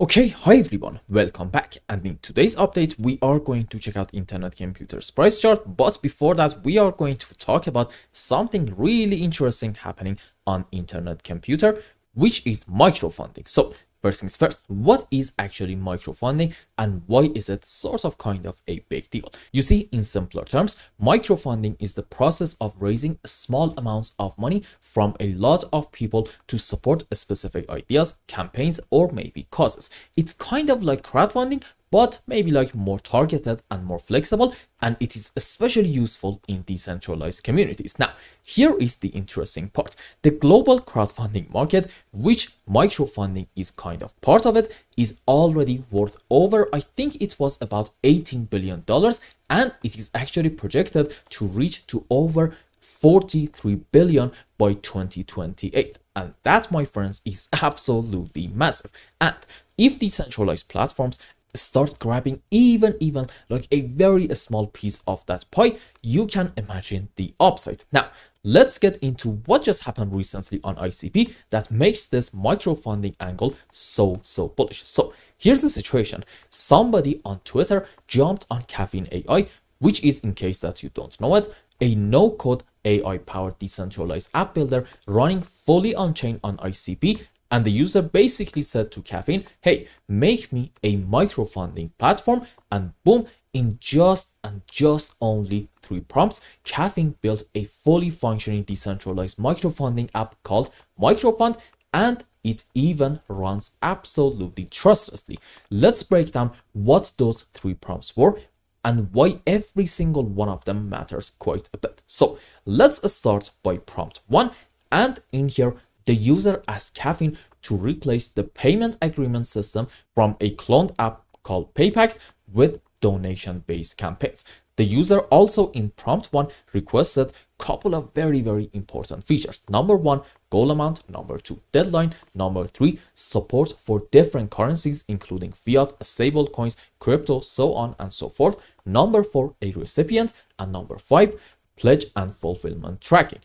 Okay, hi everyone, welcome back. And in today's update we are going to check out Internet Computer's price chart. But before that we are going to talk about something really interesting happening on Internet Computer which is microfunding. So First things first, what is actually microfunding and why is it sort of kind of a big deal? You see, in simpler terms, microfunding is the process of raising small amounts of money from a lot of people to support specific ideas, campaigns, or maybe causes. It's kind of like crowdfunding, but maybe like more targeted and more flexible and it is especially useful in decentralized communities. Now, here is the interesting part. The global crowdfunding market, which microfunding is kind of part of it, is already worth over, I think it was about $18 billion and it is actually projected to reach to over 43 billion by 2028 and that my friends is absolutely massive and if decentralized platforms start grabbing even even like a very small piece of that pie you can imagine the upside. Now let's get into what just happened recently on icp that makes this microfunding angle so so bullish. So here's the situation. Somebody on twitter jumped on caffeine ai which is in case that you don't know it a no-code AI powered decentralized app builder running fully on chain on ICP and the user basically said to Caffeine, hey, make me a microfunding platform. And boom, in just and just only three prompts, Caffeine built a fully functioning decentralized microfunding app called Microfund and it even runs absolutely trustlessly. Let's break down what those three prompts were and why every single one of them matters quite a bit. So let's start by prompt one. And in here, the user asks Caffeine to replace the payment agreement system from a cloned app called PayPax with donation-based campaigns. The user also in prompt one requested a couple of very very important features. Number one goal amount. Number two deadline. Number three support for different currencies including fiat stable coins crypto so on and so forth. Number four a recipient. And number five pledge and fulfillment tracking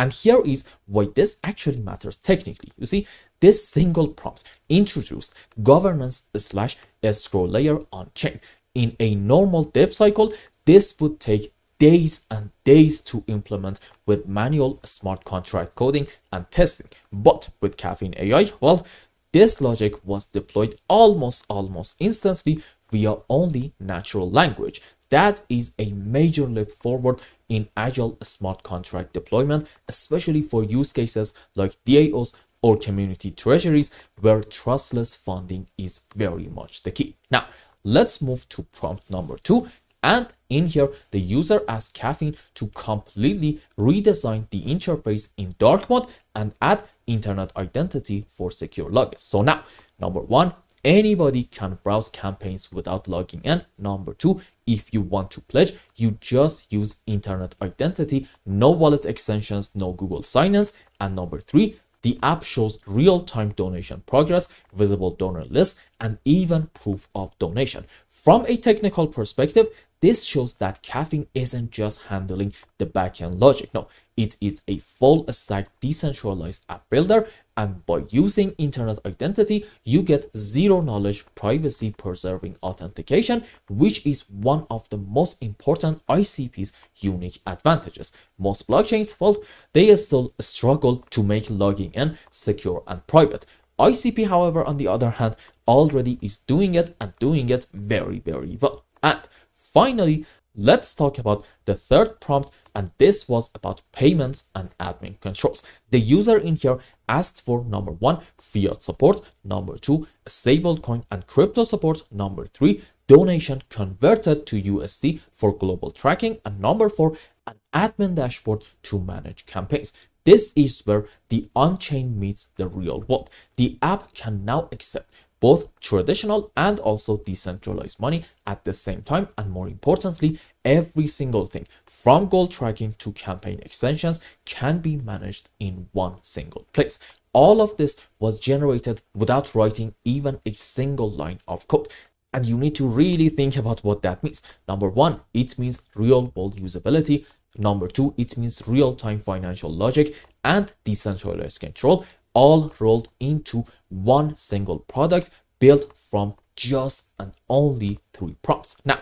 and here is why this actually matters technically. You see, this single prompt introduced governance slash escrow layer on chain. In a normal dev cycle, this would take days and days to implement with manual smart contract coding and testing. But with Caffeine AI, well, this logic was deployed almost almost instantly via only natural language. That is a major leap forward in agile smart contract deployment, especially for use cases like DAOs or community treasuries where trustless funding is very much the key. Now, let's move to prompt number two. And in here, the user asks Caffeine to completely redesign the interface in dark mode and add internet identity for secure login. So now, number one, anybody can browse campaigns without logging in. Number two, if you want to pledge, you just use internet identity, no wallet extensions, no Google sign-ins. And number three, the app shows real-time donation progress, visible donor lists, and even proof of donation. From a technical perspective, this shows that Caffeine isn't just handling the backend logic. No, it is a full stack decentralized app builder and by using internet identity, you get zero knowledge privacy preserving authentication, which is one of the most important ICP's unique advantages. Most blockchains, well, they still struggle to make logging in secure and private. ICP, however, on the other hand, already is doing it and doing it very, very well. And finally, let's talk about the third prompt and this was about payments and admin controls. The user in here asked for number one, fiat support, number two, stablecoin and crypto support, number three, donation converted to USD for global tracking, and number four, an admin dashboard to manage campaigns. This is where the on-chain meets the real world. The app can now accept both traditional and also decentralized money at the same time. And more importantly, every single thing from goal tracking to campaign extensions can be managed in one single place. All of this was generated without writing even a single line of code. And you need to really think about what that means. Number one, it means real world usability. Number two, it means real time financial logic and decentralized control. All rolled into one single product built from just and only three prompts. Now,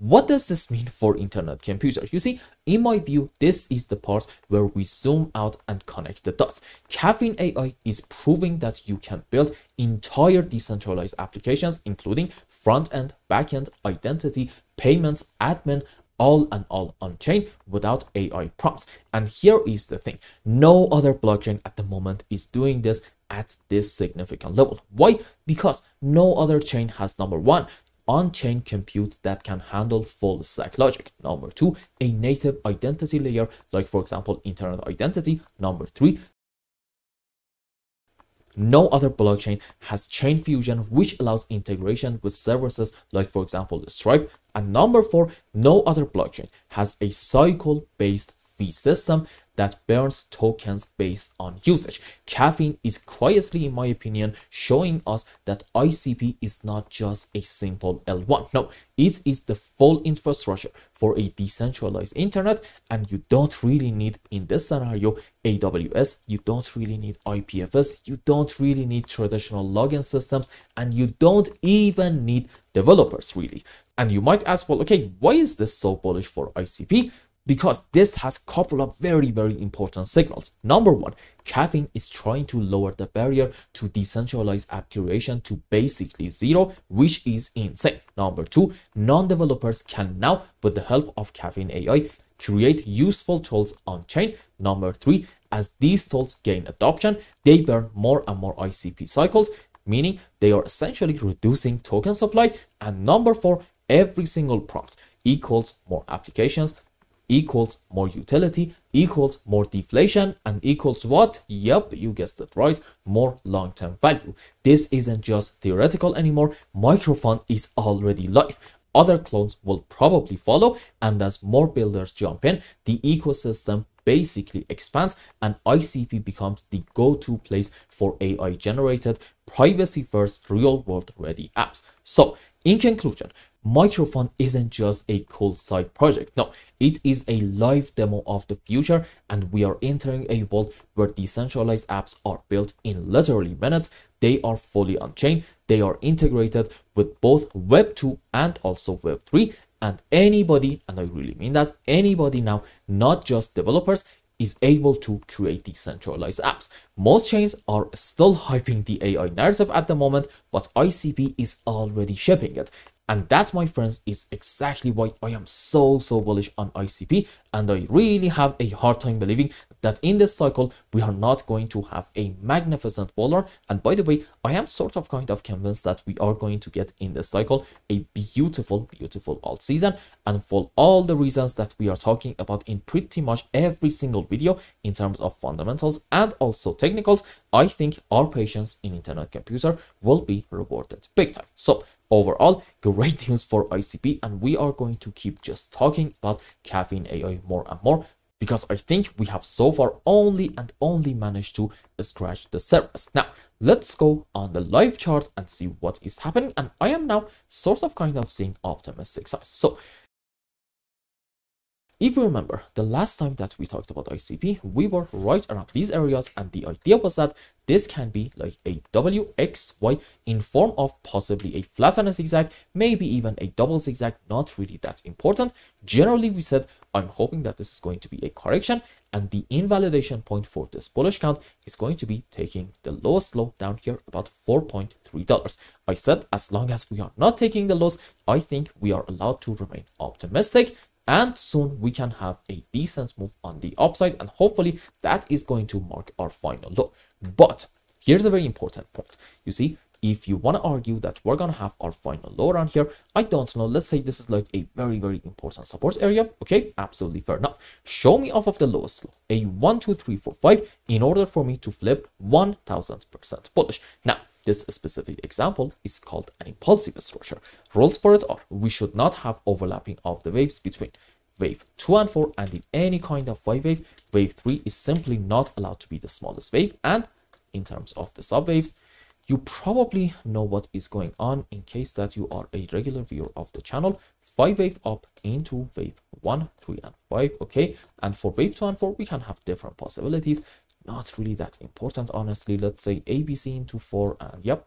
what does this mean for internet computers? You see, in my view, this is the part where we zoom out and connect the dots. Caffeine AI is proving that you can build entire decentralized applications, including front-end, back-end, identity, payments, admin, all and all on chain without AI prompts. And here is the thing no other blockchain at the moment is doing this at this significant level. Why? Because no other chain has number one, on-chain compute that can handle full stack logic. Number two, a native identity layer, like for example, internet identity. Number three, no other blockchain has chain fusion, which allows integration with services like, for example, Stripe. And number four, no other blockchain has a cycle-based fee system that burns tokens based on usage. Caffeine is quietly, in my opinion, showing us that ICP is not just a simple L1. No, it is the full infrastructure for a decentralized internet, and you don't really need, in this scenario, AWS, you don't really need IPFS, you don't really need traditional login systems, and you don't even need developers really. And you might ask, well, okay, why is this so bullish for ICP? Because this has a couple of very, very important signals. Number one, Caffeine is trying to lower the barrier to decentralized app creation to basically zero, which is insane. Number two, non-developers can now, with the help of Caffeine AI, create useful tools on chain. Number three, as these tools gain adoption, they burn more and more ICP cycles, meaning they are essentially reducing token supply. And number four, every single prompt equals more applications equals more utility equals more deflation and equals what? Yep, you guessed it right, more long-term value. This isn't just theoretical anymore, Microfund is already live. Other clones will probably follow and as more builders jump in, the ecosystem basically expands and ICP becomes the go-to place for AI generated privacy first real world ready apps. So in conclusion, Microfund isn't just a cool side project. No, it is a live demo of the future and we are entering a world where decentralized apps are built in literally minutes. They are fully on-chain. They are integrated with both Web 2 and also Web 3 and anybody, and I really mean that, anybody now, not just developers, is able to create decentralized apps. Most chains are still hyping the AI narrative at the moment, but ICP is already shipping it. And that, my friends, is exactly why I am so, so bullish on ICP. And I really have a hard time believing that in this cycle, we are not going to have a magnificent baller. And by the way, I am sort of kind of convinced that we are going to get in this cycle a beautiful, beautiful alt season. And for all the reasons that we are talking about in pretty much every single video in terms of fundamentals and also technicals, I think our patience in internet computer will be rewarded big time. So Overall, great news for ICP and we are going to keep just talking about Caffeine AI more and more because I think we have so far only and only managed to scratch the surface. Now, let's go on the live chart and see what is happening. And I am now sort of kind of seeing optimistic signs. So if you remember, the last time that we talked about ICP, we were right around these areas and the idea was that this can be like a WXY in form of possibly a flat a zigzag, maybe even a double zigzag, not really that important. Generally, we said, I'm hoping that this is going to be a correction and the invalidation point for this bullish count is going to be taking the lowest low down here about $4.3. I said as long as we are not taking the lows, I think we are allowed to remain optimistic and soon we can have a decent move on the upside and hopefully that is going to mark our final low but here's a very important point. You see if you want to argue that we're gonna have our final low around here i don't know. Let's say this is like a very very important support area okay? Absolutely fair enough. Show me off of the lowest low a one two three four five in order for me to flip 1000 percent bullish. Now this specific example is called an impulsive structure. Rules for it are we should not have overlapping of the waves between wave 2 and 4 and in any kind of 5 wave, wave 3 is simply not allowed to be the smallest wave and in terms of the subwaves, you probably know what is going on in case that you are a regular viewer of the channel. 5 wave up into wave 1, 3 and 5, okay? And for wave 2 and 4, we can have different possibilities not really that important honestly let's say abc into 4 and yep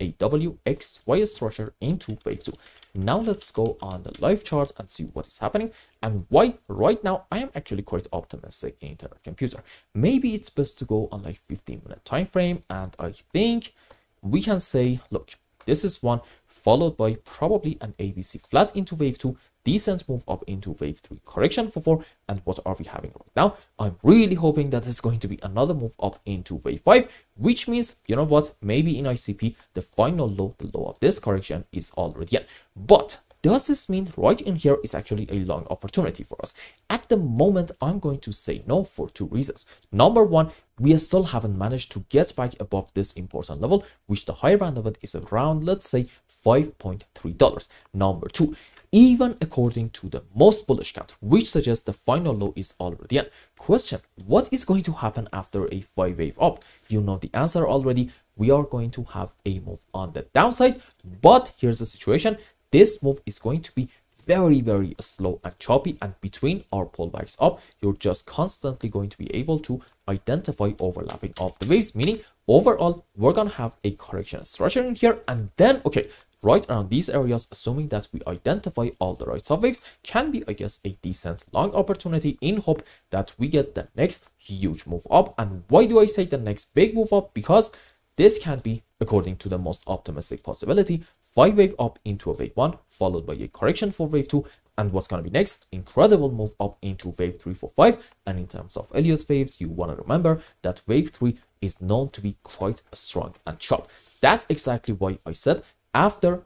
a WXY structure into wave 2. Now let's go on the live chart and see what is happening and why right now I am actually quite optimistic in internet computer. Maybe it's best to go on like 15 minute time frame and I think we can say look this is one followed by probably an ABC flat into wave 2 decent move up into wave 3 correction for 4 and what are we having right now i'm really hoping that it's going to be another move up into wave 5 which means you know what maybe in icp the final low the low of this correction is already in but does this mean right in here is actually a long opportunity for us? At the moment, I'm going to say no for two reasons. Number one, we still haven't managed to get back above this important level, which the higher band of it is around, let's say, $5.3. Number two, even according to the most bullish count, which suggests the final low is already in. Question, what is going to happen after a 5 wave up? You know the answer already. We are going to have a move on the downside, but here's the situation. This move is going to be very very slow and choppy and between our pullbacks up you're just constantly going to be able to identify overlapping of the waves meaning overall we're gonna have a correction structure in here and then okay right around these areas, assuming that we identify all the right subwaves, can be, I guess, a decent long opportunity in hope that we get the next huge move up. And why do I say the next big move up? Because this can be, according to the most optimistic possibility, 5 wave up into a wave 1, followed by a correction for wave 2, and what's going to be next? Incredible move up into wave 3 for 5. And in terms of Elliott waves, you want to remember that wave 3 is known to be quite strong and sharp. That's exactly why I said after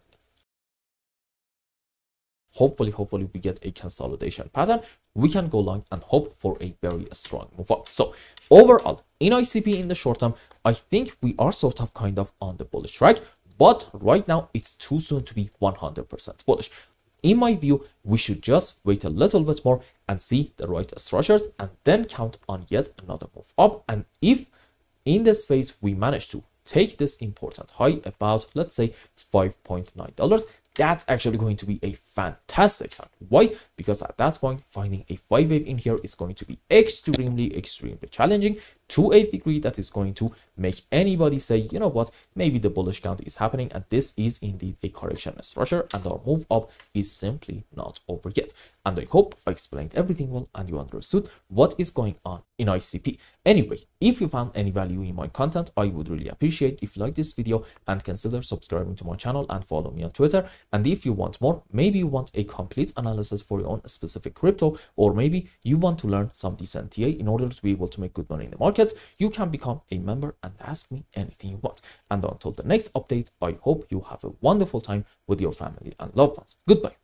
hopefully hopefully we get a consolidation pattern. We can go long and hope for a very strong move up. So overall in icp in the short term i think we are sort of kind of on the bullish track but right now it's too soon to be 100 percent bullish. In my view we should just wait a little bit more and see the right structures and then count on yet another move up. And if in this phase we manage to take this important high about let's say 5.9 dollars. That's actually going to be a fantastic sign. Why? Because at that point finding a 5 wave in here is going to be extremely extremely challenging to a degree that is going to make anybody say you know what? Maybe the bullish count is happening and this is indeed a correction structure and our move up is simply not over yet. And i hope i explained everything well and you understood what is going on in icp anyway if you found any value in my content i would really appreciate if you like this video and consider subscribing to my channel and follow me on twitter. And if you want more maybe you want a complete analysis for your own specific crypto or maybe you want to learn some decent TA in order to be able to make good money in the markets you can become a member and ask me anything you want. And until the next update, I hope you have a wonderful time with your family and loved ones. Goodbye.